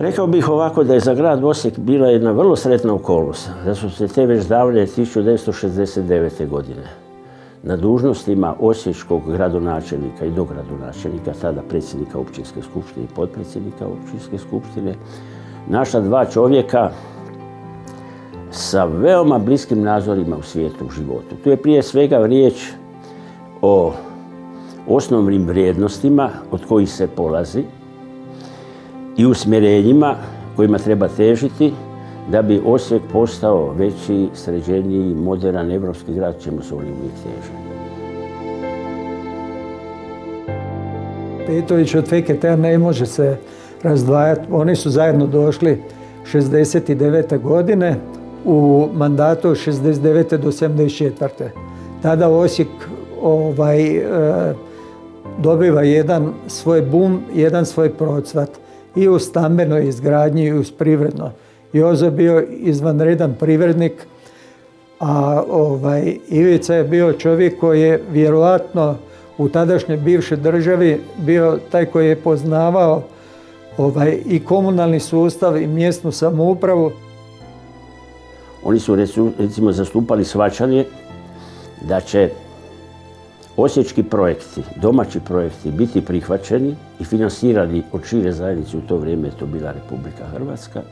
Rekao bih ovako da je za grad Osijek bila jedna vrlo sretna okolnost, da su se te već davne 1969. godine na dužnostima osječkog gradonačelnika i dogradonačelnika, tada predsjednika općinske skupštine i potpredsjednika općinske skupštine, naša dva čovjeka sa veoma bliskim nazorima u svijetu, u životu. Tu je prije svega riječ o osnovnim vrijednostima od kojih se polazi i usmjerenjima kojima treba težiti da bi Osijek postao veći, sređeniji, moderan evropski grad, čemu su oni uvijek težili. Petović od Feketa ne može se razdvajati. Oni su zajedno došli 69. godine u mandatu 69. do 74. Tada Osijek ovaj, e, dobiva jedan svoj bum, jedan svoj procvat i u stambenoj izgradnji i uz privredno. Jozo bio izvanredan privrednik, a ovaj, Ivica je bio čovjek koji je vjerojatno u tadašnjoj bivšoj državi bio taj koji je poznavao ovaj, i komunalni sustav i mjesnu samoupravu. Oni su recimo zastupali svačanje da će osječki projekti, domaći projekti biti prihvaćeni i finansirani od šire zajednice, u to vrijeme je to bila Republika Hrvatska,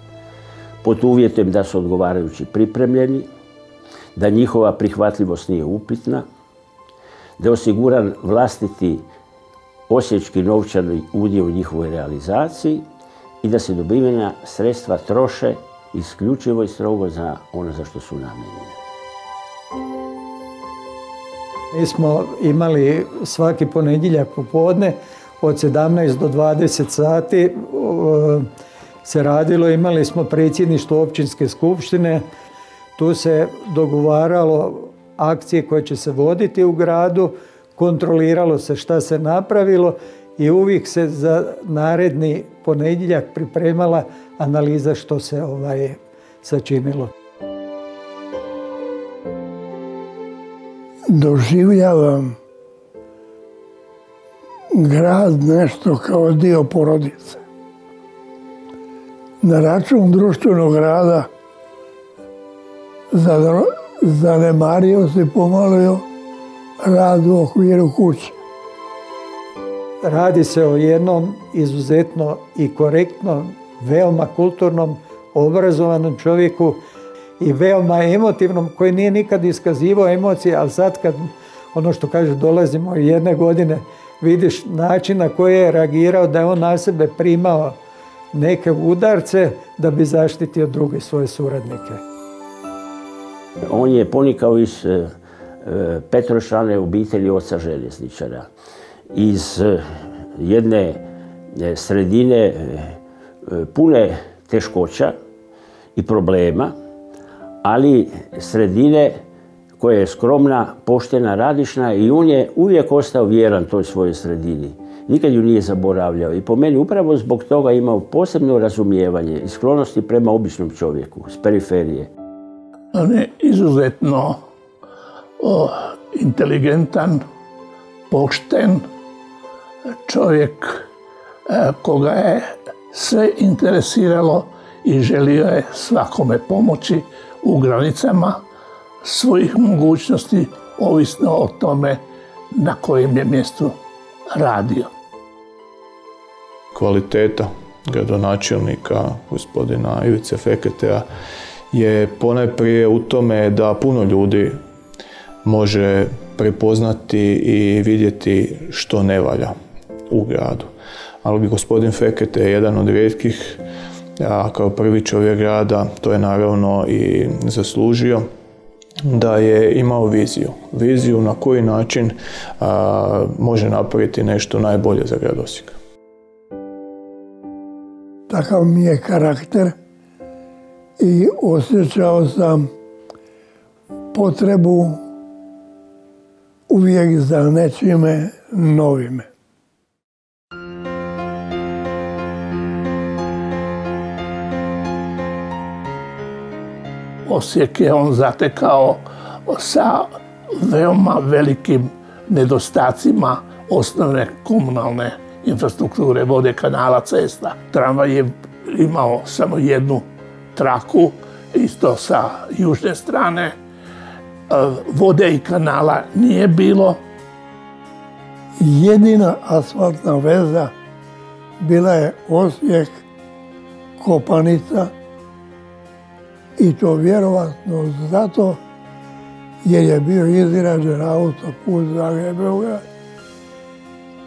pod uvjetom da su odgovarajući pripremljeni, da njihova prihvatljivost nije upitna, da je osiguran vlastiti osječki novčani udjel u njihovoj realizaciji i da se dobivena sredstva troše isključivo i strogo za ono za što su namijenjene. Mi smo imali svaki ponedjeljak popodne od 17 do 20 sati se radilo. Imali smo predsjedništvo općinske skupštine. Tu se dogovaralo akcije koje će se voditi u gradu, kontroliralo se šta se napravilo i uvijek se za naredni ponedjeljak pripremala analiza što se ovaj, sačinilo. Doživljavam grad nešto kao dio porodice. Na račun društvenog rada zanemario se pomalo rad u okviru kuće. Radi se o jednom izuzetno i korektnom, veoma kulturnom, obrazovanom čovjeku i veoma emotivnom koji nije nikad iskazivao emocije, ali sad kad ono što kaže dolazimo jedne godine vidiš način na koji je reagirao da je on na sebe primao neke udarce da bi zaštitio druge svoje suradnike. On je ponikao iz e, Petrošane obitelji oca željezničara. Iz e, jedne e, sredine pune teškoća i problema, ali sredine koja je skromna, poštena, radišna i on je uvijek ostao vjeran toj svojoj sredini. Nikad ju nije zaboravljao i po meni upravo zbog toga imao posebno razumijevanje i sklonosti prema običnom čovjeku s periferije. On je izuzetno inteligentan, pošten čovjek e, koga je sve interesiralo i želio je svakome pomoći u granicama svojih mogućnosti, ovisno o tome na kojem je mjestu radio. Kvaliteta gradonačelnika gospodina Ivice Feketea je ponajprije u tome da puno ljudi može prepoznati i vidjeti što ne valja u gradu. Ali gospodin Fekete je jedan od rijetkih, a kao prvi čovjek grada to je naravno i zaslužio da je imao viziju. Viziju na koji način može napraviti nešto najbolje za grad Osijek. Takav mi je karakter i osjećao sam potrebu uvijek za nečime novime. Osijek je on zatekao sa veoma velikim nedostacima osnovne komunalne infrastrukture, vode, kanala, cesta. Tramvaj je imao samo jednu traku, isto sa južne strane. E, vode i kanala nije bilo. Jedina asfaltna veza bila je Osijek, Kopanica i to vjerovatno zato jer je bio izgrađen autoput Zagreb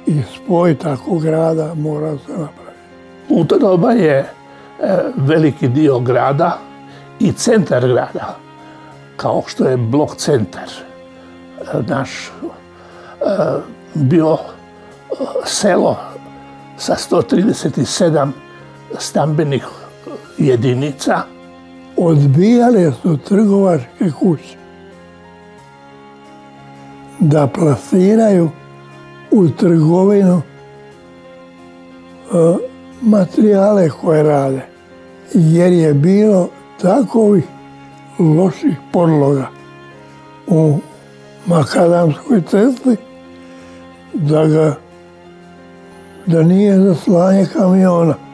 i spoj takvog grada mora se napraviti. U to doba je e, veliki dio grada i centar grada, kao što je blok centar, e, naš e, bio selo sa 137 stambenih jedinica. Odbijale su trgovačke kuće da plasiraju u trgovinu e, materijale koje rade. Jer je bilo takovih loših podloga u makadamskoj cesti da ga da nije za slanje kamiona.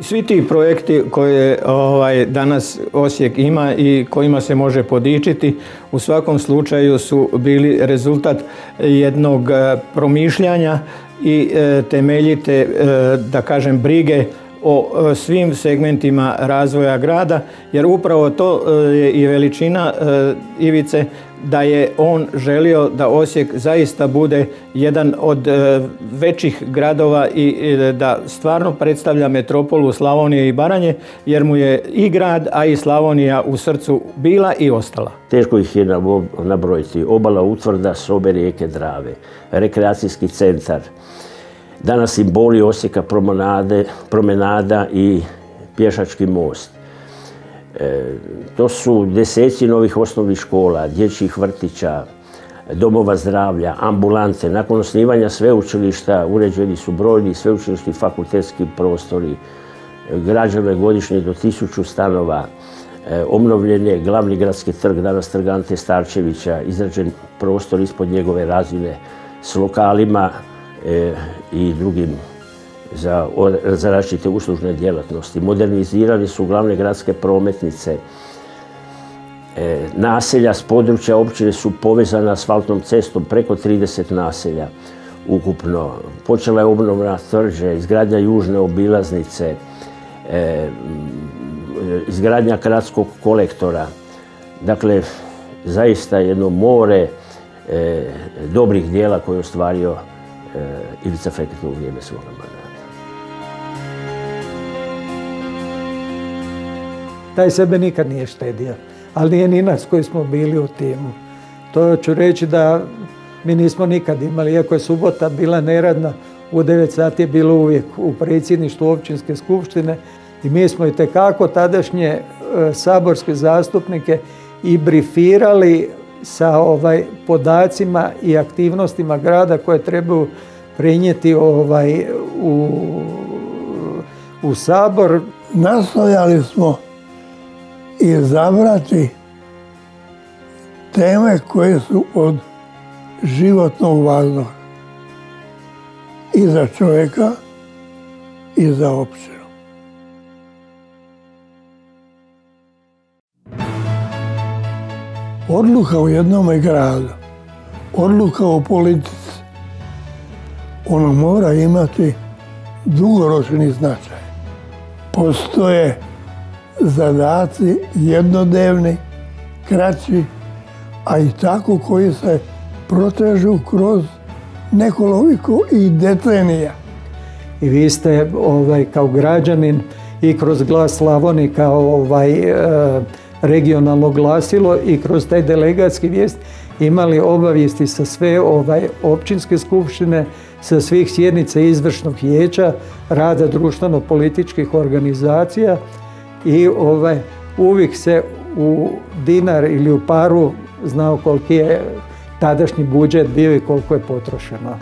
Svi ti projekti koje ovaj, danas Osijek ima i kojima se može podičiti u svakom slučaju su bili rezultat jednog e, promišljanja i e, temeljite, e, da kažem, brige o svim segmentima razvoja grada, jer upravo to je i veličina Ivice da je on želio da Osijek zaista bude jedan od e, većih gradova i da stvarno predstavlja metropolu Slavonije i Baranje jer mu je i grad, a i Slavonija u srcu bila i ostala. Teško ih je nabrojiti. Obala utvrda, sobe rijeke Drave, rekreacijski centar, danas simboli Osijeka promenade, promenada i pješački most. To su deseci novih osnovnih škola, dječjih vrtića, domova zdravlja, ambulante. Nakon osnivanja sveučilišta uređeni su brojni sveučilišni fakultetski prostori, građano je godišnje do tisuću stanova, e, obnovljen je glavni gradski trg, danas trg Ante Starčevića, izrađen prostor ispod njegove razine s lokalima e, i drugim za, različite uslužne djelatnosti. Modernizirani su glavne gradske prometnice. E, naselja s područja općine su povezana asfaltnom cestom, preko 30 naselja ukupno. Počela je obnovna tvrđe, izgradnja južne obilaznice, e, izgradnja gradskog kolektora. Dakle, zaista jedno more e, dobrih dijela koje je ostvario Ivica Feketa u vrijeme svoga taj sebe nikad nije štedio. Ali nije ni nas koji smo bili u timu. To ću reći da mi nismo nikad imali, iako je subota bila neradna, u 9 sati je bilo uvijek u predsjedništvu općinske skupštine i mi smo i tekako tadašnje e, saborske zastupnike i brifirali sa ovaj podacima i aktivnostima grada koje trebaju prenijeti ovaj u, u sabor. Nastojali smo izabrati teme koje su od životnog važnog i za čovjeka i za općinu. Odluka u jednom gradu, odluka o politici, ono mora imati dugoročni značaj. Postoje zadaci jednodnevni, kraći, a i tako koji se protežu kroz nekoliko i decenija. I vi ste ovaj, kao građanin i kroz glas Slavoni kao ovaj, e, regionalno glasilo i kroz taj delegatski vijest imali obavijesti sa sve ovaj, općinske skupštine, sa svih sjednica izvršnog vijeća, rada društveno-političkih organizacija i ovaj, uvijek se u dinar ili u paru znao koliki je tadašnji budžet bio i koliko je potrošeno.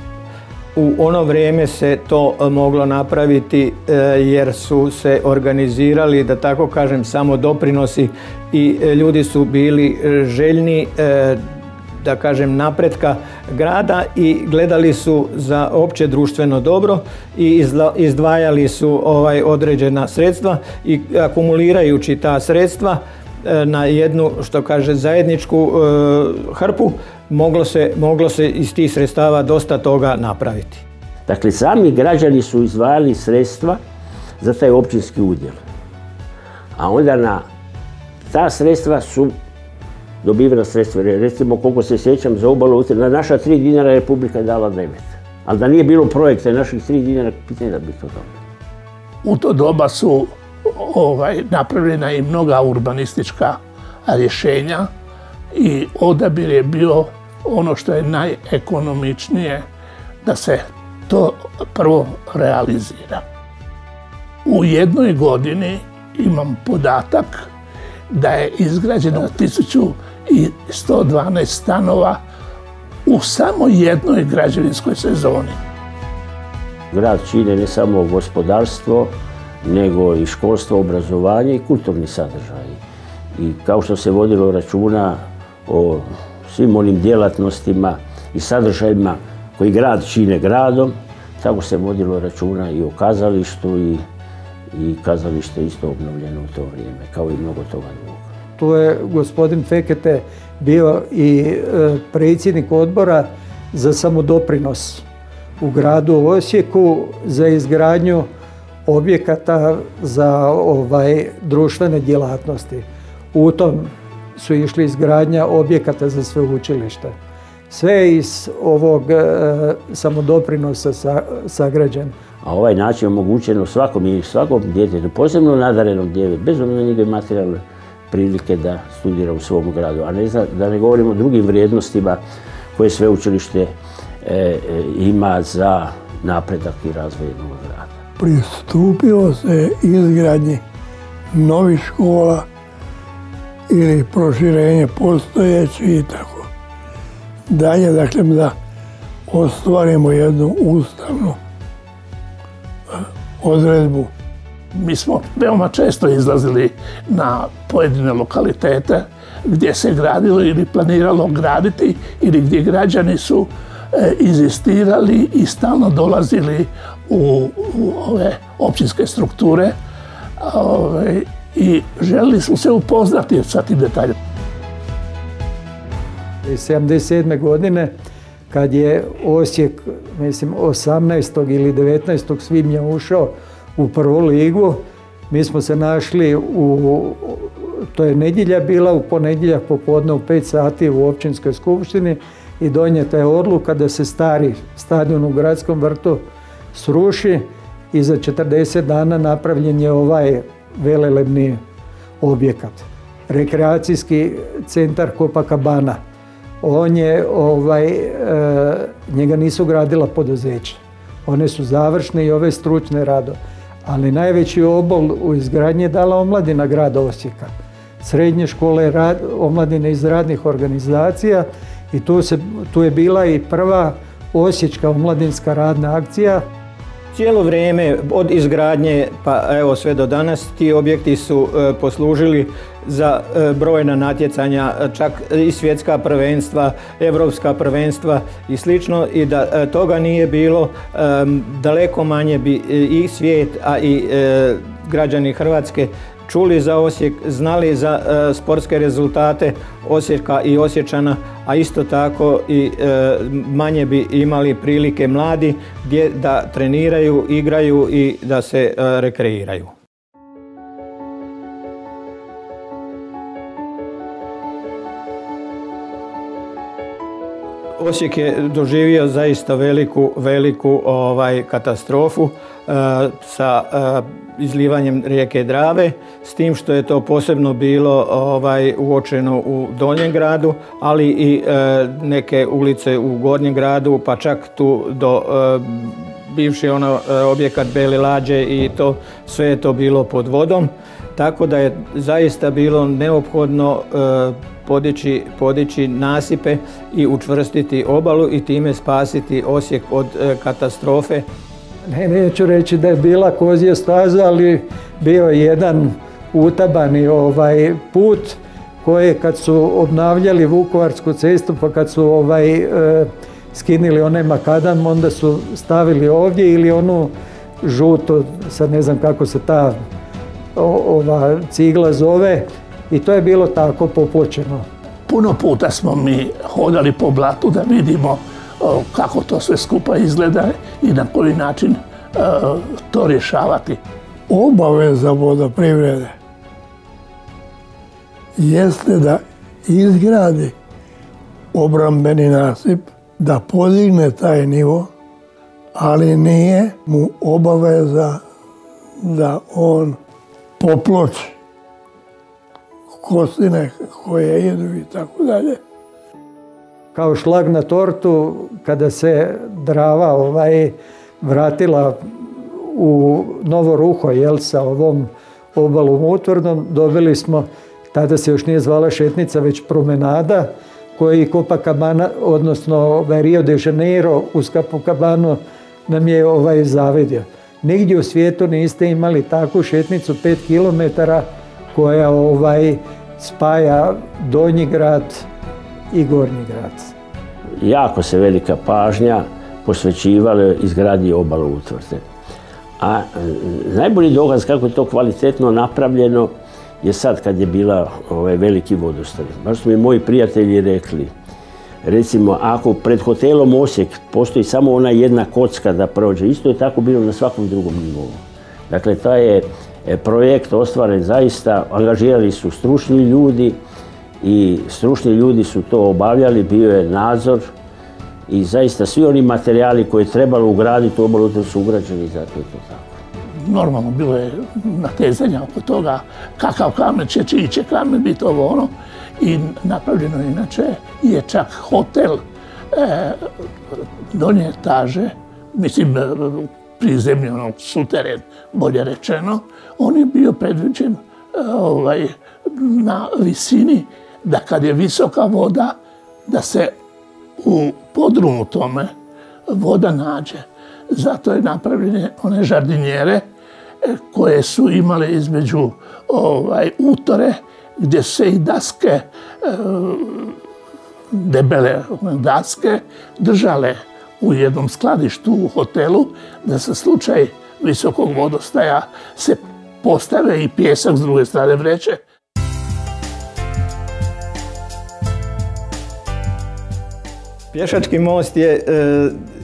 U ono vrijeme se to e, moglo napraviti e, jer su se organizirali, da tako kažem, samo doprinosi i e, ljudi su bili željni da kažem napretka grada i gledali su za opće društveno dobro i izdvajali su ovaj određena sredstva i akumulirajući ta sredstva e, na jednu što kaže zajedničku e, hrpu moglo se, moglo se iz tih sredstava dosta toga napraviti. Dakle, sami građani su izdvajali sredstva za taj općinski udjel. A onda na ta sredstva su dobivena sredstva. Recimo, koliko se sjećam za obalu, na naša tri dinara Republika je dala devet. Ali da nije bilo projekta naših tri dinara, pitanje da bi to dobro. U to doba su ovaj, napravljena i mnoga urbanistička rješenja i odabir je bio ono što je najekonomičnije da se to prvo realizira. U jednoj godini imam podatak da je izgrađeno 1112 stanova u samo jednoj građevinskoj sezoni. Grad čine ne samo gospodarstvo, nego i školstvo, obrazovanje i kulturni sadržaj. I kao što se vodilo računa o svim onim djelatnostima i sadržajima koji grad čine gradom, tako se vodilo računa i o kazalištu i, i kazalište isto obnovljeno u to vrijeme, kao i mnogo toga drugog. Tu je gospodin Fekete bio i e, predsjednik odbora za samodoprinos u gradu Osijeku za izgradnju objekata za ovaj društvene djelatnosti. U tom su išli izgradnja objekata za sveučilište. Sve iz ovog e, samodoprinosa sa, sagrađen. A ovaj način je omogućeno svakom i svakom djetetu, posebno nadarenom djetetu, bez obzira njegove materijalne prilike da studira u svom gradu. A ne da ne govorimo o drugim vrijednostima koje sveučilište e, e, ima za napredak i razvoj jednog grada. Pristupilo se izgradnji novih škola ili proširenje postojećih i tako dalje. Dakle, da ostvarimo jednu ustavnu e, odredbu. Mi smo veoma često izlazili na pojedine lokalitete gdje se gradilo ili planiralo graditi ili gdje građani su e, inzistirali i stalno dolazili u, ove općinske strukture i željeli smo se upoznati sa tim detaljima. 77. godine kad je Osijek, mislim, 18. ili 19. svibnja ušao u prvu ligu, mi smo se našli u, to je nedjelja bila, u ponedjeljak popodne u 5 sati u općinskoj skupštini i donijeta je odluka da se stari stadion u gradskom vrtu sruši i za 40 dana napravljen je ovaj velelebni objekat. Rekreacijski centar Copacabana. On je, ovaj, e, njega nisu gradila poduzeća. One su završne i ove stručne rado. Ali najveći obol u izgradnji je dala omladina grada Osijeka. Srednje škole omladine iz radnih organizacija i tu je bila i prva osječka omladinska radna akcija. Cijelo vrijeme od izgradnje pa evo sve do danas ti objekti su e, poslužili za e, brojna natjecanja, čak i svjetska prvenstva, europska prvenstva i slično i da e, toga nije bilo daleko manje bi i svijet, a i građani Hrvatske čuli za Osijek, znali za e, sportske rezultate Osijeka i Osječana, a isto tako i e, manje bi imali prilike mladi gdje da treniraju, igraju i da se e, rekreiraju. Osijek je doživio zaista veliku, veliku ovaj, katastrofu sa izlivanjem rijeke Drave, s tim što je to posebno bilo ovaj, uočeno u Donjem gradu, ali i e, neke ulice u Gornjem gradu, pa čak tu do e, bivši ono e, objekat Bele Lađe i to sve je to bilo pod vodom. Tako da je zaista bilo neophodno podići, podići nasipe i učvrstiti obalu i time spasiti Osijek od katastrofe ne, neću reći da je bila kozija staza, ali bio je jedan utabani ovaj put koje kad su obnavljali Vukovarsku cestu pa kad su ovaj, e, skinili onaj makadam onda su stavili ovdje ili onu žuto, sad ne znam kako se ta ova cigla zove i to je bilo tako popločeno. Puno puta smo mi hodali po blatu da vidimo kako to sve skupa izgleda i na koji način e, to rješavati. Obaveza vodoprivrede jeste da izgradi obrambeni nasip, da podigne taj nivo, ali nije mu obaveza da on poploči kostine koje idu i tako dalje. Kao šlag na tortu, kada se drava ovaj, vratila u novo ruho, jel, sa ovom obalom utvrdom, dobili smo, tada se još nije zvala šetnica, već promenada, koji Copacabana, odnosno ovaj, Rio de Janeiro uz Copacabana nam je ovaj zavidio. Nigdje u svijetu niste imali takvu šetnicu 5 km koja ovaj spaja Donji grad i Gornji grad. Jako se velika pažnja posvećivala izgradnji obale utvrde. A najbolji dokaz kako je to kvalitetno napravljeno je sad kad je bila ovaj veliki vodostaj. Baš su mi moji prijatelji rekli, recimo ako pred hotelom Osijek postoji samo ona jedna kocka da prođe, isto je tako bilo na svakom drugom nivou. Dakle, taj je e, projekt ostvaren zaista, angažirali su stručni ljudi i stručni ljudi su to obavljali, bio je nadzor. I zaista svi oni materijali koje je trebalo ugraditi u obalu su ugrađeni, zato to tako. Normalno bilo je natezanja oko toga kakav kamen će, čiji će kamen biti ovo ono. I napravljeno inače je čak hotel e, donje etaže, mislim prizemljeno suteren, bolje rečeno, on je bio predviđen e, ovaj, na visini da kad je visoka voda, da se u podrumu tome voda nađe. Zato je napravljene one žardinjere koje su imale između ovaj, utore gdje se i daske, e, debele daske, držale u jednom skladištu u hotelu da se slučaj visokog vodostaja se postave i pjesak s druge strane vreće. Pješački most je e,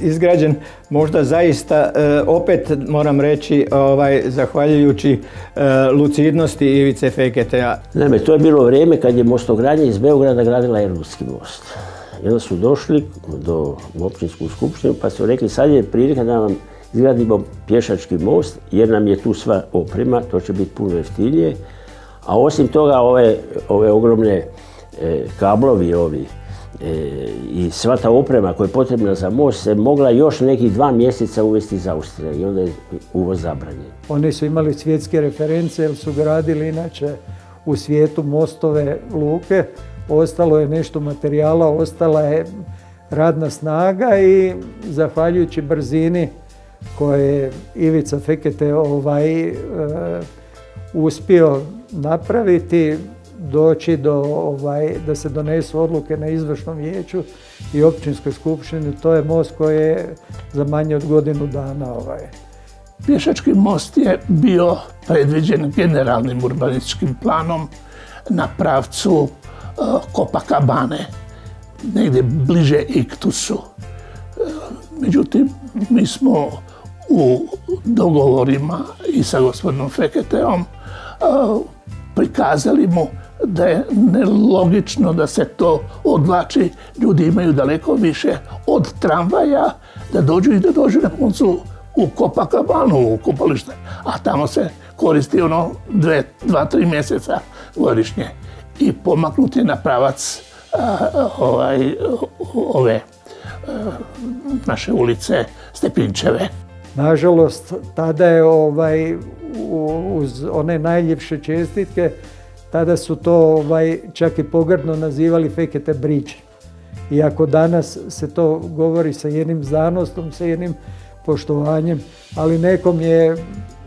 izgrađen možda zaista e, opet moram reći ovaj, zahvaljujući e, lucidnosti Ivice Feketea. Naime, to je bilo vrijeme kad je mostogradnja iz Beograda gradila Erdutski most. I onda su došli do općinsku skupštinu pa su rekli sad je prilika da vam izgradimo pješački most jer nam je tu sva oprema, to će biti puno jeftinije. A osim toga ove, ove ogromne kablovi ovi E, i sva ta oprema koja je potrebna za most se mogla još nekih dva mjeseca uvesti iz Austrije i onda je uvoz zabranjen. Oni su imali svjetske reference jer su gradili inače u svijetu mostove luke. Ostalo je nešto materijala, ostala je radna snaga i zahvaljujući brzini koje je Ivica Fekete ovaj, e, uspio napraviti, doći do ovaj, da se donesu odluke na izvršnom vijeću i općinskoj skupštini. To je most koji je za manje od godinu dana. Ovaj. Pješački most je bio predviđen generalnim urbanističkim planom na pravcu Kopakabane, negdje bliže Iktusu. Uh, međutim, mi smo u dogovorima i sa gospodinom Feketeom uh, prikazali mu da je nelogično da se to odvlači. Ljudi imaju daleko više od tramvaja da dođu i da dođu na koncu u Copacabanu, u kupalište. A tamo se koristi ono dve, dva, tri mjeseca godišnje. I pomaknuti na pravac ovaj, ove naše ulice Stepinčeve. Nažalost, tada je ovaj, uz one najljepše čestitke tada su to ovaj, čak i pogrdno nazivali fekete bridge. Iako danas se to govori sa jednim zanostom, sa jednim poštovanjem, ali nekom je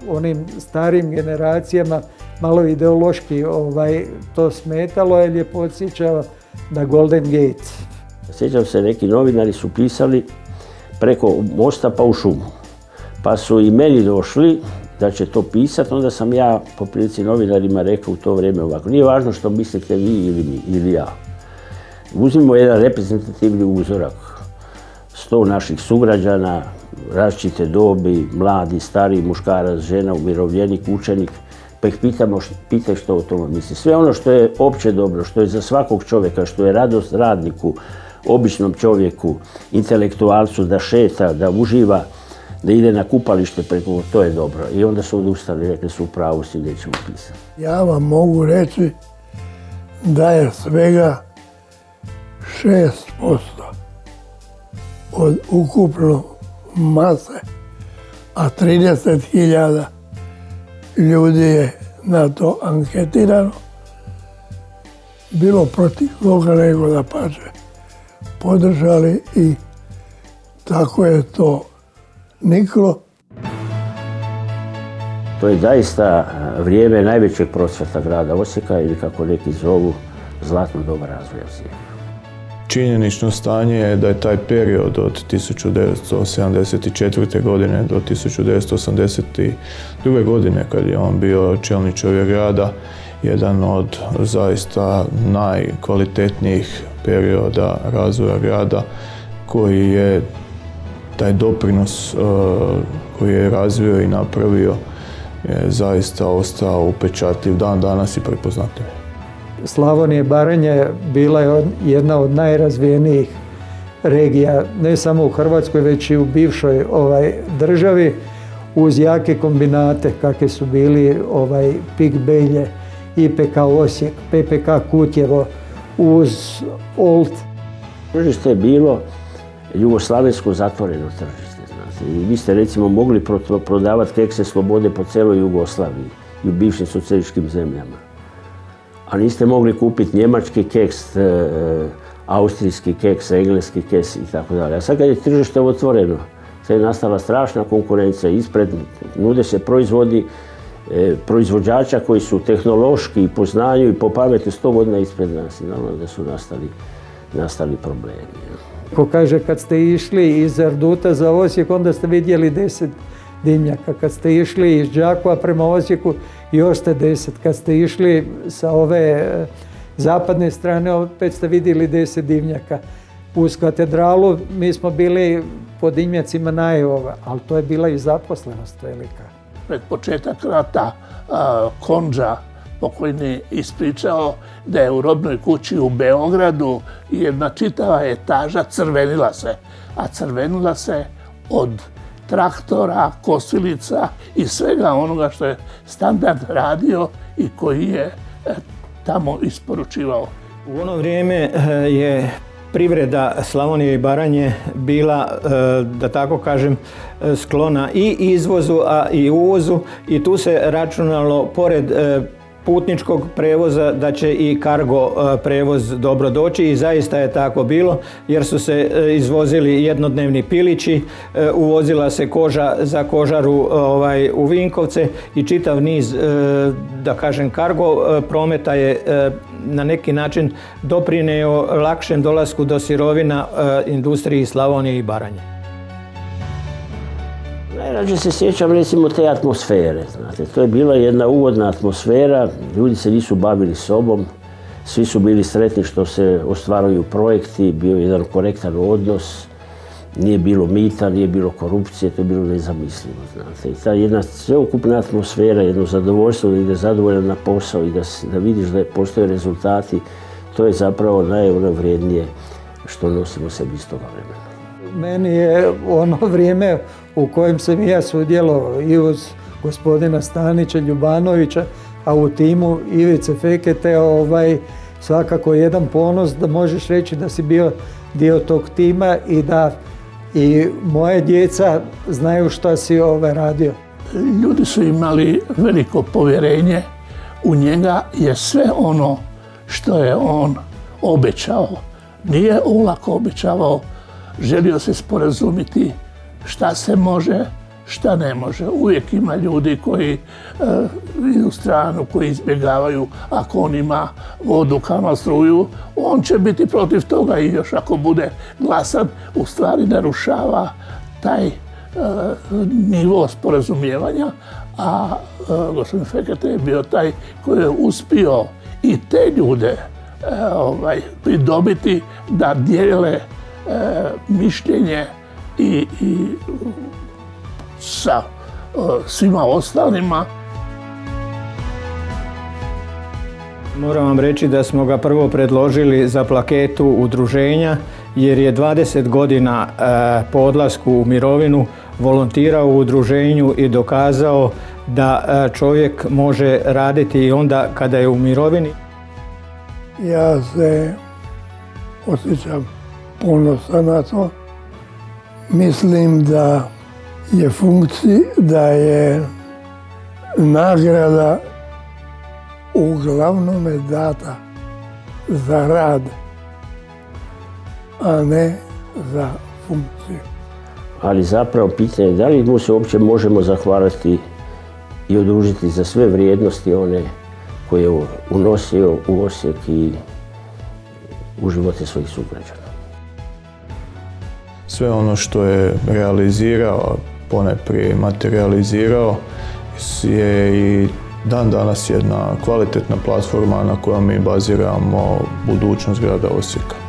onim starim generacijama malo ideološki ovaj, to smetalo jer je podsjećao na Golden Gate. Sjećam se, neki novinari su pisali preko mosta pa u šumu. Pa su i meni došli da će to pisati, onda sam ja po prilici novinarima rekao u to vrijeme ovako. Nije važno što mislite vi ili mi, ili ja. Uzmimo jedan reprezentativni uzorak. Sto naših sugrađana, različite dobi, mladi, stari, muškarac, žena, umirovljenik, učenik, pa ih pitamo, pitaj što o tome misli. Sve ono što je opće dobro, što je za svakog čovjeka, što je radost radniku, običnom čovjeku, intelektualcu da šeta, da uživa, da ide na kupalište preko, to je dobro. I onda su odustali, rekli su u pravu si, nećemo pisati. Ja vam mogu reći da je svega 6% od ukupno mase, a 30.000 ljudi je na to anketirano, bilo protiv toga nego da pače podržali i tako je to niklo. To je zaista vrijeme najvećeg procvata grada Osijeka ili kako neki zovu zlatno doba razvoja Osijeka. Činjenično stanje je da je taj period od 1974. godine do 1982. godine kad je on bio čelni čovjek grada jedan od zaista najkvalitetnijih perioda razvoja grada koji je taj doprinos koji je razvio i napravio je zaista ostao upečatljiv dan danas i prepoznatljiv. Slavonija i Baranje bila je jedna od najrazvijenijih regija, ne samo u Hrvatskoj, već i u bivšoj ovaj, državi, uz jake kombinate kakve su bili ovaj, Pik Belje, IPK Osijek, PPK Kutjevo, uz Olt. Tržište je bilo jugoslavensko zatvoreno tržište. I vi ste recimo mogli prodavati kekse slobode po cijeloj Jugoslaviji i u bivšim socijalističkim zemljama a niste mogli kupiti njemački keks, e, austrijski keks, engleski keks i tako dalje. A sad kad je tržište otvoreno, sad je nastala strašna konkurencija ispred, nude se proizvodi e, proizvođača koji su tehnološki po znanju i po pameti sto godina ispred nas i naravno da su nastali problemi. Ko kaže kad ste išli iz Arduta za Osijek, onda ste vidjeli deset dimnjaka. Kad ste išli iz Đakova prema Osijeku, još ste deset. Kad ste išli sa ove e, zapadne strane, opet ste vidjeli deset dimnjaka. Uz katedralu mi smo bili po dimnjacima najova, ali to je bila i zaposlenost velika. Pred početak rata Konđa pokojni ispričao da je u robnoj kući u Beogradu jedna čitava etaža crvenila se, a crvenila se od traktora, kosilica i svega onoga što je standard radio i koji je e, tamo isporučivao. U ono vrijeme e, je privreda Slavonije i Baranje bila, e, da tako kažem, sklona i izvozu, a i uvozu i tu se računalo pored putničkog prevoza da će i kargo e, prevoz dobro doći i zaista je tako bilo jer su se e, izvozili jednodnevni pilići, e, uvozila se koža za kožaru ovaj, u Vinkovce i čitav niz da kažem kargo prometa je na neki način doprineo lakšem dolasku do sirovina industriji Slavonije i Baranje. Najrađe se sjećam recimo te atmosfere, znate, to je bila jedna uvodna atmosfera, ljudi se nisu bavili sobom, svi su bili sretni što se ostvaruju projekti, bio je jedan korektan odnos, nije bilo mita, nije bilo korupcije, to je bilo nezamislivo, znate. I ta jedna sveukupna atmosfera, jedno zadovoljstvo da ide zadovoljan na posao i da, da vidiš da postoje rezultati, to je zapravo najvrijednije što nosimo sebi iz toga vremena. Meni je ono vrijeme u kojem sam i ja sudjelovao i uz gospodina Stanića Ljubanovića, a u timu Ivice Fekete ovaj, svakako jedan ponos da možeš reći da si bio dio tog tima i da i moje djeca znaju što si ovaj radio. Ljudi su imali veliko povjerenje u njega jer sve ono što je on obećao, nije olako obećavao, želio se sporazumiti šta se može šta ne može. Uvijek ima ljudi koji e, idu stranu, koji izbjegavaju. Ako on ima vodu, kanal, struju, on će biti protiv toga i još ako bude glasan, u stvari narušava taj e, nivo sporazumijevanja, a e, gospodin Fekete je bio taj koji je uspio i te ljude ovaj, pridobiti da dijele mišljenje i, i sa e, svima ostalima. Moram vam reći da smo ga prvo predložili za plaketu udruženja jer je 20 godina e, po odlasku u mirovinu volontirao u udruženju i dokazao da e, čovjek može raditi i onda kada je u mirovini. Ja se osjećam ponosan na to. Mislim da je funkcija, da je nagrada uglavnom data za rad, a ne za funkciju. Ali zapravo pitanje je da li mu se uopće možemo zahvaliti i odužiti za sve vrijednosti one koje je unosio u Osijek i u živote svojih sugrađana. Sve ono što je realizirao, poneprije materializirao, je i dan danas jedna kvalitetna platforma na kojoj mi baziramo budućnost grada Osijeka.